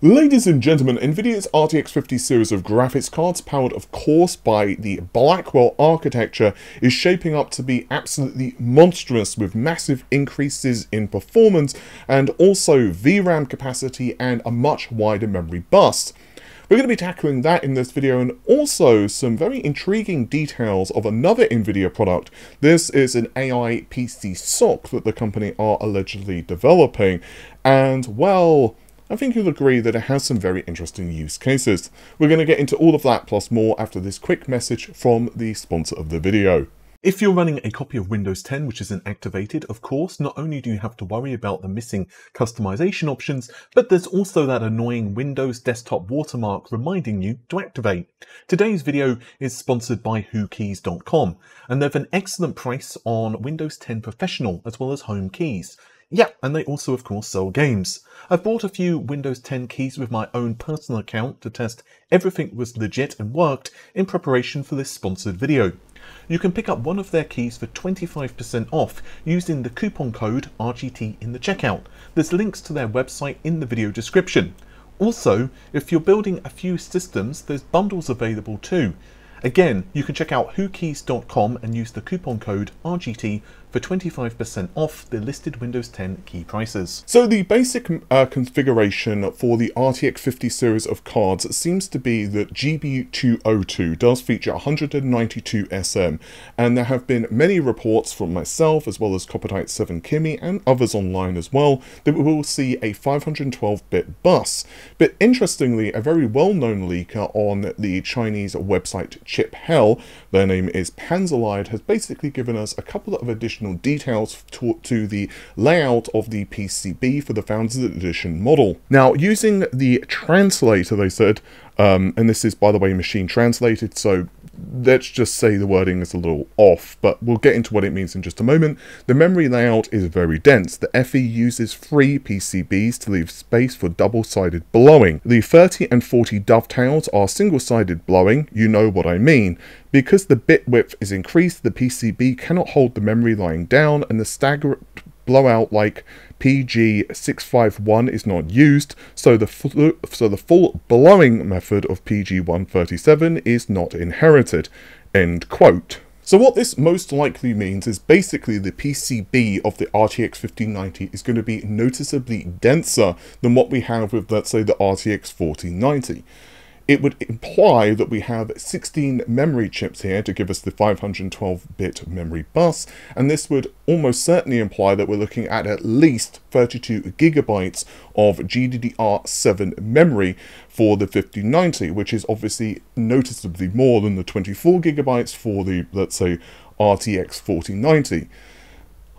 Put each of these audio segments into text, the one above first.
Ladies and gentlemen, NVIDIA's RTX 50 series of graphics cards, powered of course by the Blackwell architecture, is shaping up to be absolutely monstrous with massive increases in performance and also VRAM capacity and a much wider memory bus. We're going to be tackling that in this video and also some very intriguing details of another NVIDIA product. This is an AI PC SoC that the company are allegedly developing and well I think you'll agree that it has some very interesting use cases. We're going to get into all of that plus more after this quick message from the sponsor of the video. If you're running a copy of Windows 10 which isn't activated, of course, not only do you have to worry about the missing customization options, but there's also that annoying Windows desktop watermark reminding you to activate. Today's video is sponsored by WhoKeys.com, and they've an excellent price on Windows 10 Professional as well as Home Keys. Yeah, and they also of course sell games. I've bought a few Windows 10 keys with my own personal account to test everything was legit and worked in preparation for this sponsored video. You can pick up one of their keys for 25% off using the coupon code RGT in the checkout. There's links to their website in the video description. Also, if you're building a few systems, there's bundles available too. Again, you can check out whokeys.com and use the coupon code RGT for 25% off the listed Windows 10 key prices. So the basic uh, configuration for the RTX 50 series of cards seems to be that GB202 does feature 192 SM, and there have been many reports from myself as well as kopite7kimi and others online as well that we will see a 512-bit bus. But interestingly, a very well-known leaker on the Chinese website Chiphell, their name is Panzerlied, has basically given us a couple of additional additional details to, to the layout of the PCB for the Founders Edition model. Now, using the translator, they said, um, and this is, by the way, machine translated, so let's just say the wording is a little off, but we'll get into what it means in just a moment. The memory layout is very dense. The FE uses three PCBs to leave space for double-sided blowing. The 30 and 40 dovetails are single-sided blowing, you know what I mean. Because the bit width is increased, the PCB cannot hold the memory lying down, and the staggered blowout like PG651 is not used, so the, so the full blowing method of PG137 is not inherited. End quote. So what this most likely means is basically the PCB of the RTX 5090 is going to be noticeably denser than what we have with, let's say, the RTX 4090 it would imply that we have 16 memory chips here to give us the 512-bit memory bus, and this would almost certainly imply that we're looking at at least 32 gigabytes of GDDR7 memory for the 5090, which is obviously noticeably more than the 24 gigabytes for the, let's say, RTX 4090.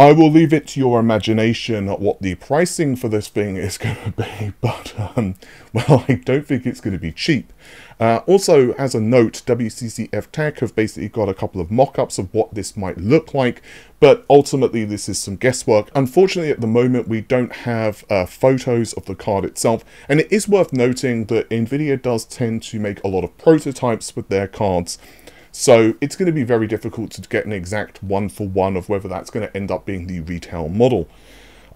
I will leave it to your imagination what the pricing for this thing is going to be, but, um, well, I don't think it's going to be cheap. Uh, also, as a note, WCCF Tech have basically got a couple of mock-ups of what this might look like, but ultimately this is some guesswork. Unfortunately, at the moment, we don't have uh, photos of the card itself, and it is worth noting that NVIDIA does tend to make a lot of prototypes with their cards, so it's going to be very difficult to get an exact one-for-one -one of whether that's going to end up being the retail model.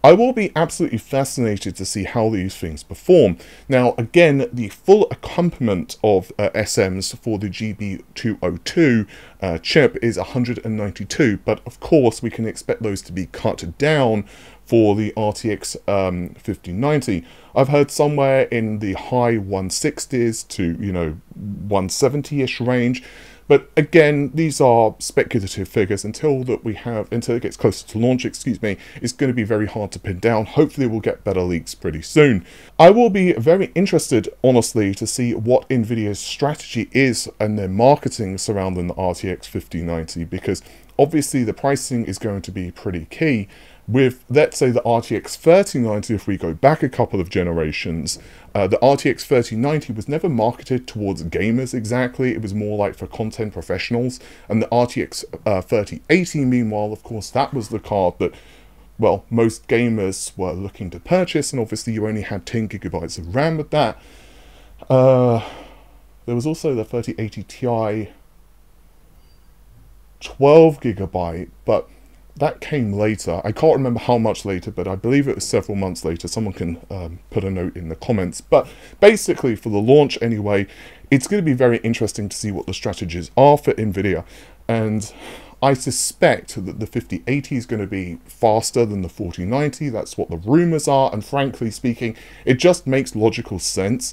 I will be absolutely fascinated to see how these things perform. Now, again, the full accompaniment of uh, SMs for the GB202 uh, chip is 192, but of course we can expect those to be cut down for the RTX um, 5090. I've heard somewhere in the high 160s to, you know, 170-ish range. But again, these are speculative figures until that we have until it gets closer to launch, excuse me, it's going to be very hard to pin down. Hopefully we'll get better leaks pretty soon. I will be very interested, honestly, to see what Nvidia's strategy is and their marketing surrounding the RTX 5090 because obviously the pricing is going to be pretty key with, let's say, the RTX 3090, if we go back a couple of generations, uh, the RTX 3090 was never marketed towards gamers exactly, it was more like for content professionals, and the RTX uh, 3080, meanwhile, of course, that was the card that, well, most gamers were looking to purchase, and obviously you only had 10 gigabytes of RAM with that. Uh, there was also the 3080 Ti 12 gigabyte, but that came later. I can't remember how much later, but I believe it was several months later. Someone can um, put a note in the comments. But basically, for the launch anyway, it's going to be very interesting to see what the strategies are for NVIDIA. And I suspect that the 5080 is going to be faster than the 4090. That's what the rumors are. And frankly speaking, it just makes logical sense.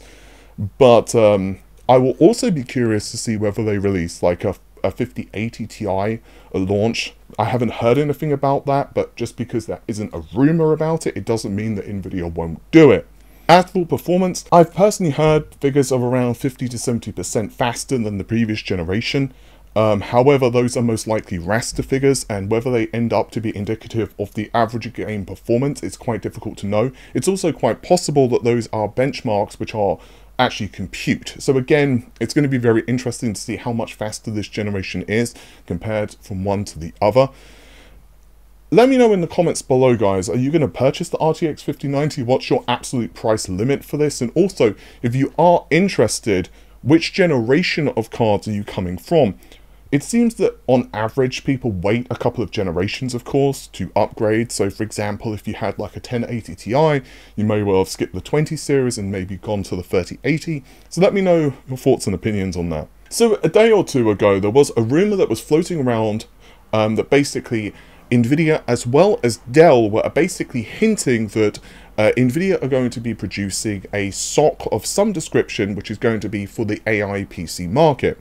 But um, I will also be curious to see whether they release like a a 5080 Ti launch. I haven't heard anything about that, but just because there isn't a rumor about it, it doesn't mean that Nvidia won't do it. As for performance, I've personally heard figures of around 50 to 70% faster than the previous generation. Um, however, those are most likely raster figures, and whether they end up to be indicative of the average game performance is quite difficult to know. It's also quite possible that those are benchmarks which are actually compute. So again, it's going to be very interesting to see how much faster this generation is compared from one to the other. Let me know in the comments below, guys. Are you going to purchase the RTX 5090? What's your absolute price limit for this? And also, if you are interested, which generation of cards are you coming from? It seems that on average people wait a couple of generations of course to upgrade so for example if you had like a 1080 Ti you may well have skipped the 20 series and maybe gone to the 3080 so let me know your thoughts and opinions on that. So a day or two ago there was a rumour that was floating around um, that basically Nvidia as well as Dell were basically hinting that uh, Nvidia are going to be producing a SoC of some description which is going to be for the AI PC market.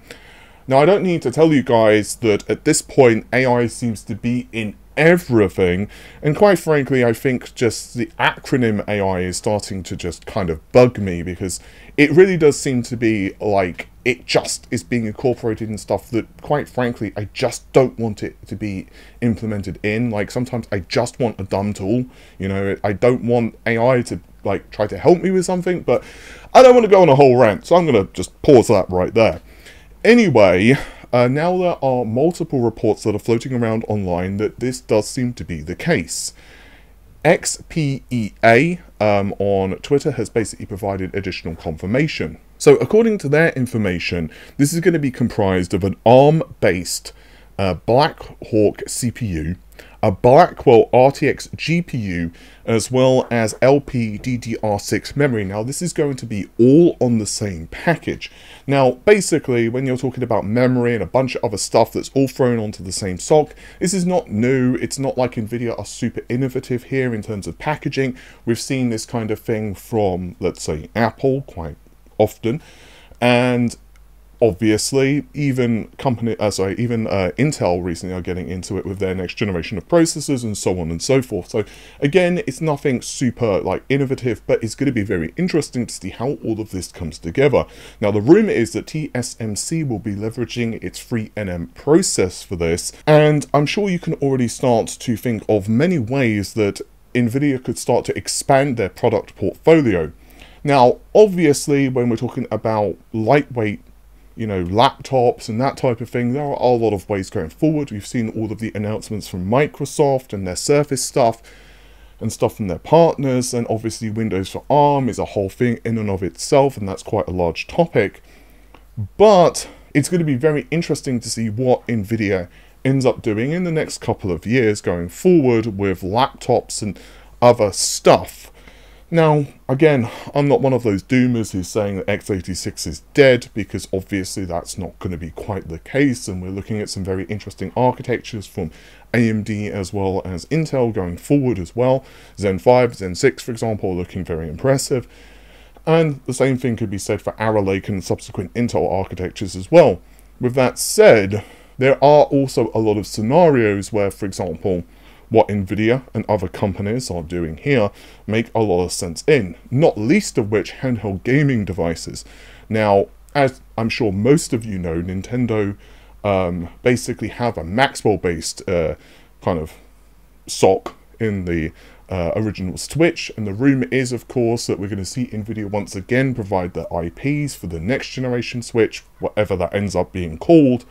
Now, I don't need to tell you guys that at this point, AI seems to be in everything, and quite frankly, I think just the acronym AI is starting to just kind of bug me because it really does seem to be like it just is being incorporated in stuff that, quite frankly, I just don't want it to be implemented in. Like, sometimes I just want a dumb tool, you know, I don't want AI to, like, try to help me with something, but I don't want to go on a whole rant, so I'm going to just pause that right there. Anyway, uh, now there are multiple reports that are floating around online that this does seem to be the case. XPEA um, on Twitter has basically provided additional confirmation. So according to their information, this is going to be comprised of an ARM-based uh, Blackhawk CPU a Blackwell RTX GPU, as well as LPDDR6 memory. Now, this is going to be all on the same package. Now, basically, when you're talking about memory and a bunch of other stuff that's all thrown onto the same SoC, this is not new. It's not like NVIDIA are super innovative here in terms of packaging. We've seen this kind of thing from, let's say, Apple quite often. And obviously even company uh, sorry even uh, intel recently are getting into it with their next generation of processors and so on and so forth. So again it's nothing super like innovative but it's going to be very interesting to see how all of this comes together. Now the rumor is that tsmc will be leveraging its free nm process for this and i'm sure you can already start to think of many ways that nvidia could start to expand their product portfolio. Now, obviously, when we're talking about lightweight you know, laptops and that type of thing. There are a lot of ways going forward. We've seen all of the announcements from Microsoft and their Surface stuff and stuff from their partners, and obviously Windows for ARM is a whole thing in and of itself, and that's quite a large topic. But it's going to be very interesting to see what NVIDIA ends up doing in the next couple of years going forward with laptops and other stuff. Now, again, I'm not one of those doomers who's saying that x86 is dead, because obviously that's not going to be quite the case, and we're looking at some very interesting architectures from AMD as well as Intel going forward as well. Zen 5, Zen 6, for example, are looking very impressive. And the same thing could be said for Arrow Lake and subsequent Intel architectures as well. With that said, there are also a lot of scenarios where, for example, what Nvidia and other companies are doing here make a lot of sense in, not least of which handheld gaming devices. Now, as I'm sure most of you know, Nintendo um, basically have a Maxwell-based uh, kind of SoC in the uh, original Switch, and the rumor is, of course, that we're going to see Nvidia once again provide the IPs for the next generation Switch, whatever that ends up being called.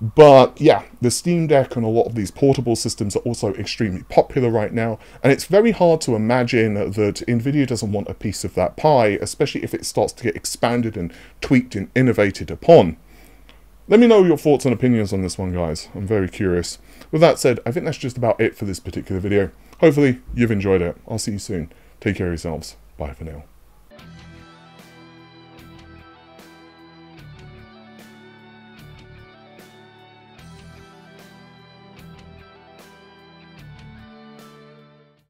But yeah, the Steam Deck and a lot of these portable systems are also extremely popular right now, and it's very hard to imagine that Nvidia doesn't want a piece of that pie, especially if it starts to get expanded and tweaked and innovated upon. Let me know your thoughts and opinions on this one, guys. I'm very curious. With that said, I think that's just about it for this particular video. Hopefully, you've enjoyed it. I'll see you soon. Take care of yourselves. Bye for now.